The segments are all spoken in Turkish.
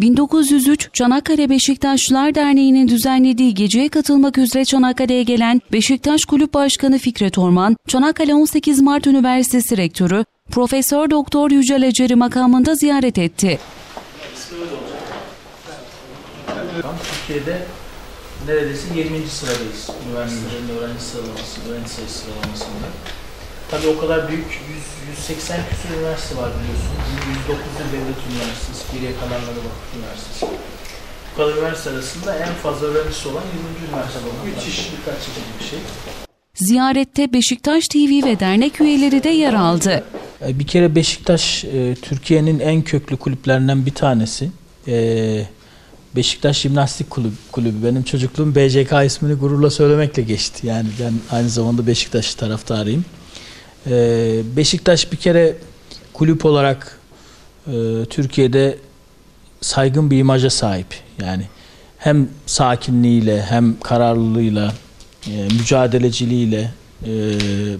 1903 Çanakkale Beşiktaşlılar Derneği'nin düzenlediği geceye katılmak üzere Çanakkale'ye gelen Beşiktaş Kulüp Başkanı Fikret Orman, Çanakkale 18 Mart Üniversitesi Rektörü Profesör Doktor Yücel Eceri makamında ziyaret etti. Türkiye'de neredeyse 20. sıradayız üniversitelerin öğrenci sıralaması, öğrenci sayısı sıralamasında. Tabii o kadar büyük, 100, 180 küsur üniversite var biliyorsunuz. Bunun 109'u devlet üniversitesi, geriye kalanları vakıf üniversitesi. Bu kadar üniversite arasında en fazla öğrencisi olan 20. üniversite olmak. Müthiş. Dikkat çekici bir şey. Ziyarette Beşiktaş TV ve dernek üyeleri de yer aldı. E, Bir kere Beşiktaş e, Türkiye'nin en köklü kulüplerinden bir tanesi. E, Beşiktaş Jimnastik Kulübü, kulübü. Benim çocukluğum BCK ismini gururla söylemekle geçti. Yani ben aynı zamanda Beşiktaş taraftarıyım. E, Beşiktaş bir kere kulüp olarak e, Türkiye'de saygın bir imaja sahip. Yani hem sakinliğiyle hem kararlılığıyla, e, mücadeleciliğiyle, e,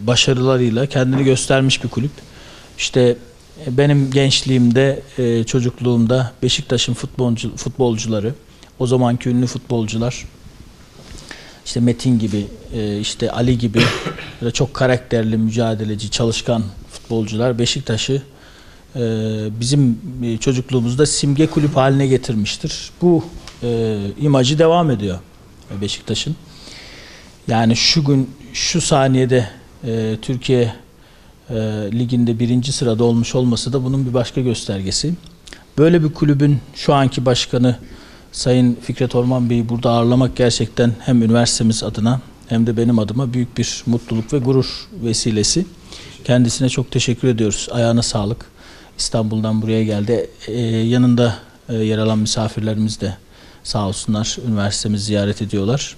başarılarıyla kendini göstermiş bir kulüp. İşte benim gençliğimde, çocukluğumda Beşiktaş'ın futbolcu, futbolcuları, o zamanki ünlü futbolcular, işte Metin gibi, e, işte Ali gibi böyle çok karakterli, mücadeleci, çalışkan futbolcular Beşiktaş'ı e, bizim e, çocukluğumuzda simge kulüp haline getirmiştir. Bu imajı devam ediyor Beşiktaş'ın. Yani şu gün, şu saniyede Türkiye liginde birinci sırada olmuş olması da bunun bir başka göstergesi. Böyle bir kulübün şu anki başkanı Sayın Fikret Orman Bey'i burada ağırlamak gerçekten hem üniversitemiz adına hem de benim adıma büyük bir mutluluk ve gurur vesilesi. Kendisine çok teşekkür ediyoruz. Ayağına sağlık. İstanbul'dan buraya geldi. E, yanında e, yer alan misafirlerimiz de sağ olsunlar üniversitemizi ziyaret ediyorlar.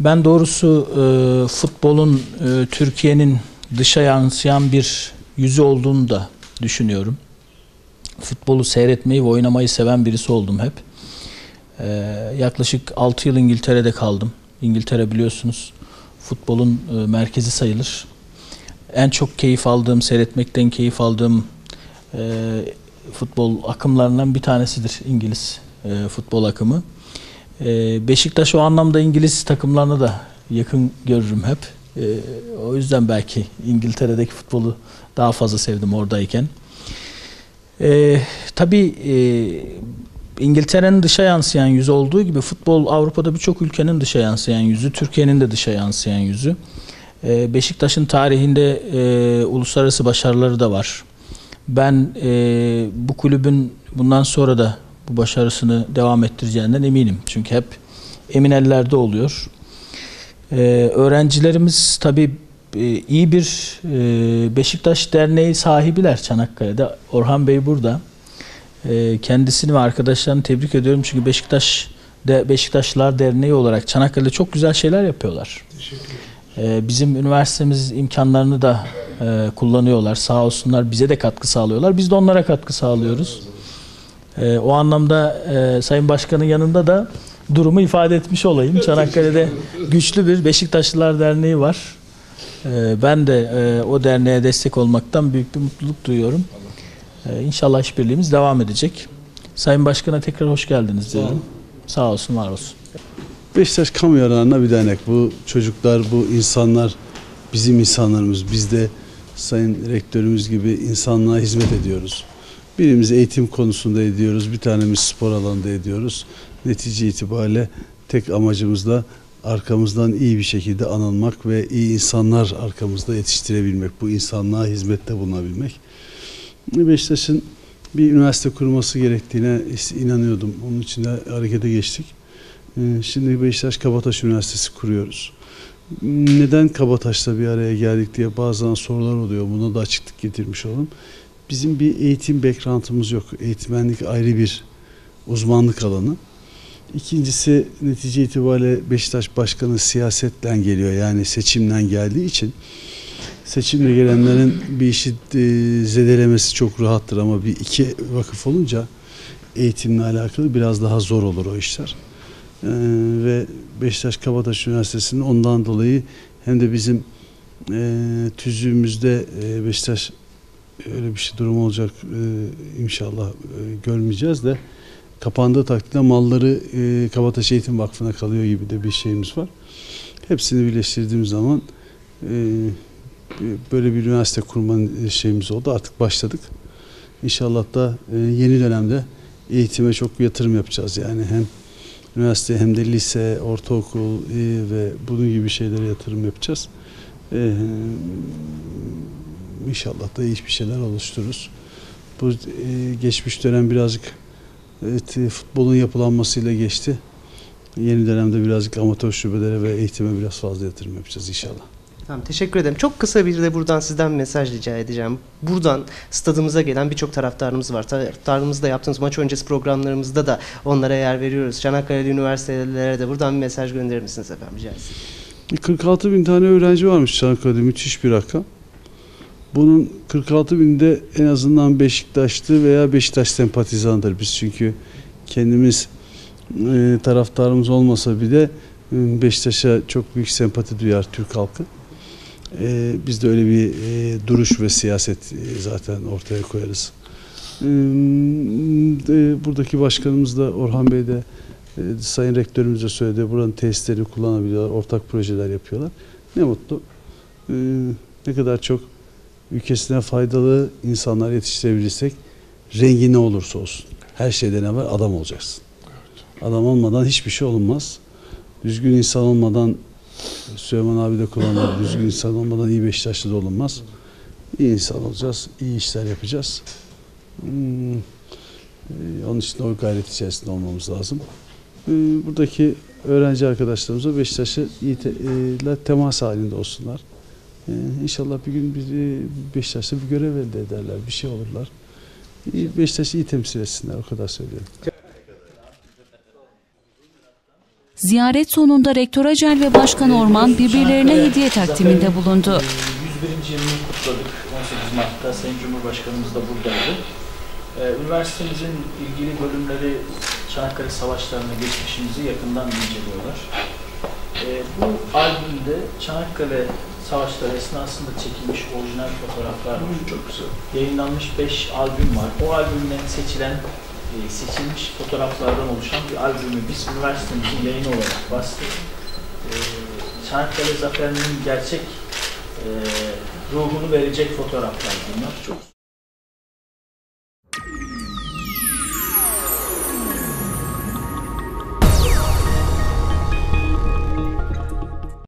Ben doğrusu e, futbolun e, Türkiye'nin dışa yansıyan bir yüzü olduğunu da düşünüyorum. Futbolu seyretmeyi ve oynamayı seven birisi oldum hep. E, yaklaşık 6 yıl İngiltere'de kaldım. İngiltere biliyorsunuz futbolun e, merkezi sayılır. En çok keyif aldığım, seyretmekten keyif aldığım e, futbol akımlarından bir tanesidir İngiliz e, futbol akımı. E, Beşiktaş o anlamda İngiliz takımlarına da yakın görürüm hep. O yüzden belki İngiltere'deki futbolu daha fazla sevdim oradayken. E, tabii İngiltere'nin dışa yansıyan yüzü olduğu gibi futbol Avrupa'da birçok ülkenin dışa yansıyan yüzü, Türkiye'nin de dışa yansıyan yüzü. E, Beşiktaş'ın tarihinde e, uluslararası başarıları da var. Ben e, bu kulübün bundan sonra da bu başarısını devam ettireceğinden eminim. Çünkü hep emin ellerde oluyor. Ee, öğrencilerimiz tabii e, iyi bir e, Beşiktaş Derneği sahibiler Çanakkale'de. Orhan Bey burada. E, kendisini ve arkadaşlarını tebrik ediyorum. Çünkü Beşiktaş de Beşiktaşlılar Derneği olarak Çanakkale'de çok güzel şeyler yapıyorlar. E, bizim üniversitemiz imkanlarını da e, kullanıyorlar. Sağ olsunlar bize de katkı sağlıyorlar. Biz de onlara katkı sağlıyoruz. E, o anlamda e, Sayın Başkan'ın yanında da durumu ifade etmiş olayım. Çanakkale'de güçlü bir Beşiktaşlılar Derneği var. Ben de e, o derneğe destek olmaktan büyük bir mutluluk duyuyorum. E, inşallah işbirliğimiz devam edecek. Sayın Başkan'a tekrar hoş geldiniz diyorum. Sağ olsun, var olsun. Beşiktaş kamu yararına bir dernek. Bu çocuklar, bu insanlar bizim insanlarımız. Biz de Sayın Rektörümüz gibi insanlığa hizmet ediyoruz. Birimiz eğitim konusunda ediyoruz, bir tanemiz spor alanında ediyoruz. Netice itibariyle tek amacımız da arkamızdan iyi bir şekilde anılmak ve iyi insanlar arkamızda yetiştirebilmek, bu insanlığa hizmette bulunabilmek. Beşiktaş'ın bir üniversite kurması gerektiğine inanıyordum. Onun için de harekete geçtik. Ee, Şimdi Beşiktaş Kabataş Üniversitesi kuruyoruz. Neden Kabataş'la bir araya geldik diye bazen sorular oluyor. Buna da açıklık getirmiş olalım. Bizim bir eğitim background'ımız yok. Eğitmenlik ayrı bir uzmanlık alanı. İkincisi netice itibariyle Beşiktaş Başkanı siyasetten geliyor. Yani seçimden geldiği için seçimle gelenlerin bir işi e, zedelemesi çok rahattır ama bir iki vakıf olunca eğitimle alakalı biraz daha zor olur o işler. Ee, ve Beşiktaş Kabataş Üniversitesi'nin ondan dolayı hem de bizim e, tüzüğümüzde e, Beşiktaş öyle bir şey durum olacak e, inşallah e, görmeyeceğiz de kapandığı takdirde malları e, Kabataş Eğitim Vakfı'na kalıyor gibi de bir şeyimiz var. Hepsini birleştirdiğimiz zaman e, böyle bir üniversite kurmanın şeyimiz oldu. Artık başladık. İnşallah da e, yeni dönemde eğitime çok yatırım yapacağız. Yani hem üniversite hem de lise, ortaokul e, ve bunun gibi şeylere yatırım yapacağız. E, inşallah da iyi bir şeyler oluştururuz. Bu e, geçmiş dönem birazcık evet, e, futbolun yapılanmasıyla geçti. Yeni dönemde birazcık amatör şubelere ve eğitime biraz fazla yatırım yapacağız inşallah. Tamam teşekkür ederim. Çok kısa bir de buradan sizden mesaj rica edeceğim. Buradan stadımıza gelen birçok taraftarımız var. Taraftarımızla yaptığımız maç öncesi programlarımızda da onlara yer veriyoruz. Çanakkale'li üniversitelere de buradan bir mesaj gönderir misiniz efendim rica etsem. 46 bin tane öğrenci varmış Çanakkale'de müthiş bir rakam. Bunun 46 binde en azından Beşiktaşlı veya Beşiktaş sempatizandır biz çünkü kendimiz e, taraftarımız olmasa bile e, Beşiktaş'a çok büyük sempati duyar Türk halkı. E, biz de öyle bir e, duruş ve siyaset e, zaten ortaya koyarız. E, e, buradaki başkanımız da Orhan Bey de e, Sayın Rektörümüz de söyledi. Buranın tesislerini kullanabiliyorlar. Ortak projeler yapıyorlar. Ne mutlu. E, ne kadar çok ülkesine faydalı insanlar yetiştirebilirsek rengi ne olursa olsun. Her şeyden evvel adam olacaksın. Adam olmadan hiçbir şey olmaz. Düzgün insan olmadan Süleyman abi de kullanır. Düzgün insan olmadan iyi Beşiktaşlı da olunmaz. İyi insan olacağız. iyi işler yapacağız. Hmm, e, onun için o gayret içerisinde olmamız lazım. E, buradaki öğrenci arkadaşlarımıza Beşiktaş'ı iyi te, e, temas halinde olsunlar. Ee, inşallah bir gün bizi Beşiktaş'ta bir görev elde ederler, bir şey olurlar. Beşiktaş'ı iyi temsil etsinler, o kadar söylüyorum. Ziyaret sonunda Rektör Acel ve Başkan Orman birbirlerine hediye takdiminde bulundu. 101. yılını kutladık 18 Mart'ta. Sayın Cumhurbaşkanımız da buradaydı. Ee, üniversitemizin ilgili bölümleri Çanakkale Savaşları'na geçmişimizi yakından inceliyorlar. Ee, bu albümde Çanakkale Savaşları esnasında çekilmiş orijinal fotoğraflar var. Çok güzel. Yayınlanmış 5 albüm var. O albümden seçilen seçilmiş fotoğraflardan oluşan bir albümü biz üniversitemizin yayını olarak bastık. Ee, Çanakkale Zaferi'nin gerçek e, ruhunu verecek fotoğraflar bunlar. Çok